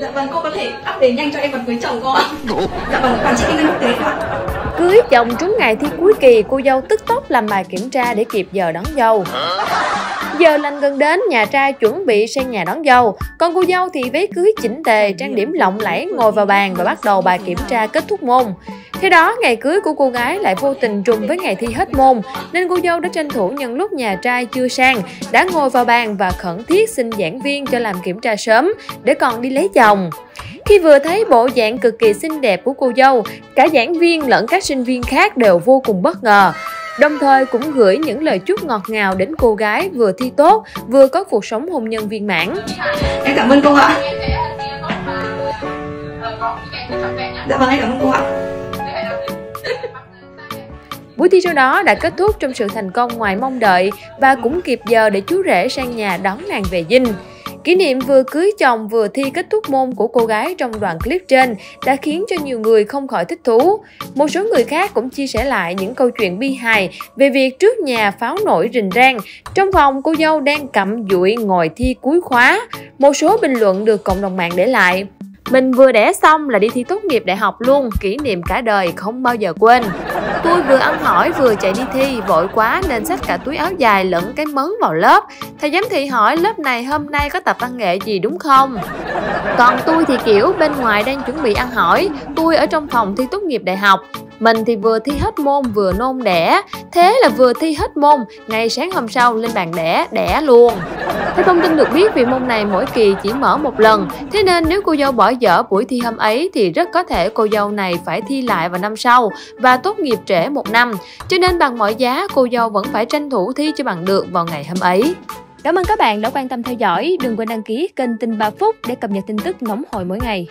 Dạ vâng, cô có thể update nhanh cho em còn cưới chồng cô ạ. Dạ vâng, quản trị kinh doanh quốc tế ạ. Cưới chồng trúng ngày thi cuối kỳ, cô dâu tức tốc làm bài kiểm tra để kịp giờ đón dâu. Giờ lành gần đến, nhà trai chuẩn bị sang nhà đón dâu, còn cô dâu thì váy cưới chỉnh tề, trang điểm lộng lẫy ngồi vào bàn và bắt đầu bài kiểm tra kết thúc môn. Thế đó, ngày cưới của cô gái lại vô tình trùng với ngày thi hết môn, nên cô dâu đã tranh thủ nhân lúc nhà trai chưa sang, đã ngồi vào bàn và khẩn thiết xin giảng viên cho làm kiểm tra sớm, để còn đi lấy chồng. Khi vừa thấy bộ dạng cực kỳ xinh đẹp của cô dâu, cả giảng viên lẫn các sinh viên khác đều vô cùng bất ngờ. Đồng thời cũng gửi những lời chúc ngọt ngào đến cô gái vừa thi tốt, vừa có cuộc sống hôn nhân viên mãn. Em cảm ơn cô ạ. Dạ vâng, em cảm ơn cô ạ. Buổi thi sau đó đã kết thúc trong sự thành công ngoài mong đợi và cũng kịp giờ để chú rể sang nhà đón nàng về dinh. Kỷ niệm vừa cưới chồng vừa thi kết thúc môn của cô gái trong đoạn clip trên đã khiến cho nhiều người không khỏi thích thú. Một số người khác cũng chia sẻ lại những câu chuyện bi hài về việc trước nhà pháo nổi rình rang, trong phòng cô dâu đang cặm dụi ngồi thi cuối khóa. Một số bình luận được cộng đồng mạng để lại. Mình vừa đẻ xong là đi thi tốt nghiệp đại học luôn, kỷ niệm cả đời không bao giờ quên. Tôi vừa ăn hỏi vừa chạy đi thi, vội quá nên xách cả túi áo dài lẫn cái mấn vào lớp. Thầy giám thị hỏi lớp này hôm nay có tập văn nghệ gì đúng không? Còn tôi thì kiểu bên ngoài đang chuẩn bị ăn hỏi, tôi ở trong phòng thi tốt nghiệp đại học. Mình thì vừa thi hết môn vừa nôn đẻ. Thế là vừa thi hết môn Ngày sáng hôm sau lên bàn đẻ, đẻ luôn. Theo thông tin được biết vì môn này mỗi kỳ chỉ mở một lần. Thế nên nếu cô dâu bỏ dở buổi thi hôm ấy Thì rất có thể cô dâu này phải thi lại vào năm sau Và tốt nghiệp trễ một năm. Cho nên bằng mọi giá cô dâu vẫn phải tranh thủ thi cho bằng được vào ngày hôm ấy. Cảm ơn các bạn đã quan tâm theo dõi. Đừng quên đăng ký kênh Tin 3 Phút để cập nhật tin tức nóng hổi mỗi ngày.